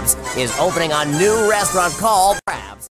Crabs is opening a new restaurant called Crabs.